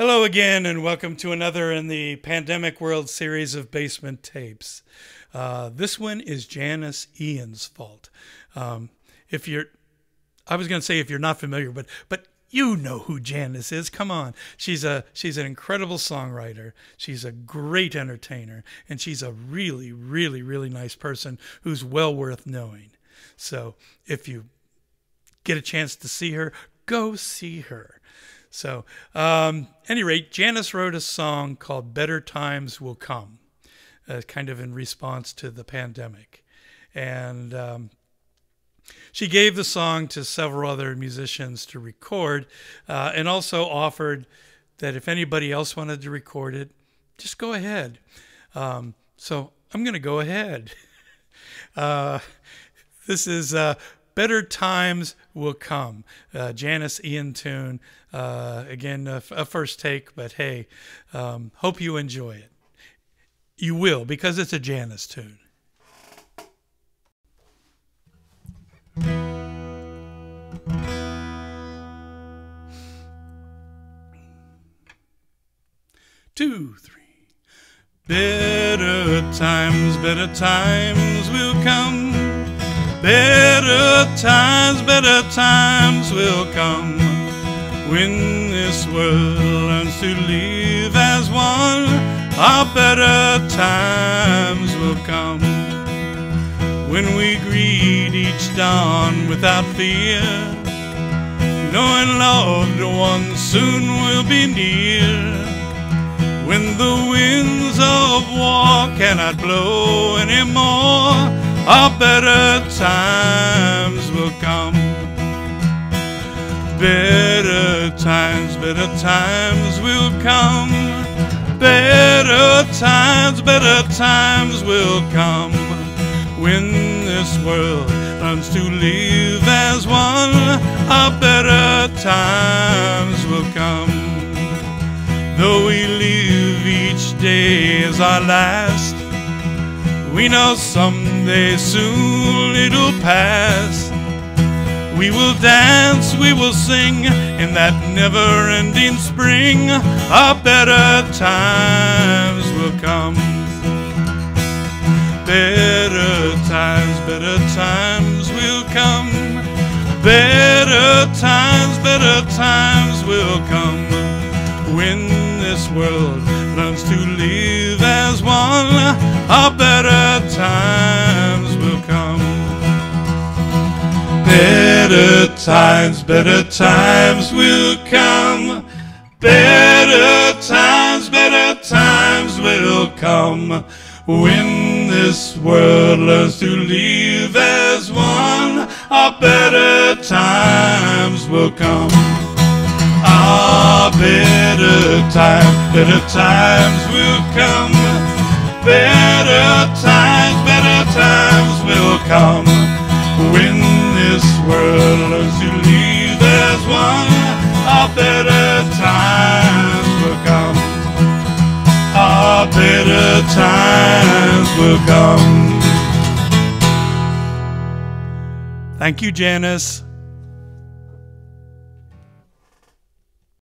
Hello again, and welcome to another in the Pandemic World series of basement tapes. Uh, this one is Janis Ian's fault. Um, if you're, I was going to say if you're not familiar, but but you know who Janis is. Come on, she's a she's an incredible songwriter. She's a great entertainer, and she's a really really really nice person who's well worth knowing. So if you get a chance to see her, go see her. So, um, any rate, Janis wrote a song called "Better Times Will Come," uh, kind of in response to the pandemic, and um, she gave the song to several other musicians to record, uh, and also offered that if anybody else wanted to record it, just go ahead. Um, so I'm going to go ahead. Uh, this is uh, Better Times Will Come. Uh, Janis Ian tune. Uh, again, a, a, first take, but hey, um, hope you enjoy it. You will, because it's a Janis tune. Two, three. Better times, better times will come Better times, better times will come when this world learns to live as one. Our better times will come when we greet each dawn without fear, knowing loved ones soon will be near. When the winds of war cannot blow anymore our better times will come. Better times, better times will come. Better times, better times will come. When this world learns to live as one, our better times will come. Though we live each day as our last, we know someday soon it'll pass. We will dance, we will sing in that never ending spring. Our better times will come. Better times, better times will come. Better times, better times will come. When this world learns to live as one, our better times Better times, better times will come. Better times, better times will come. When this world learns to live as one, our better times will come. Our better times, better times will come. Better times, better times will come better times will come. Thank you, Janis.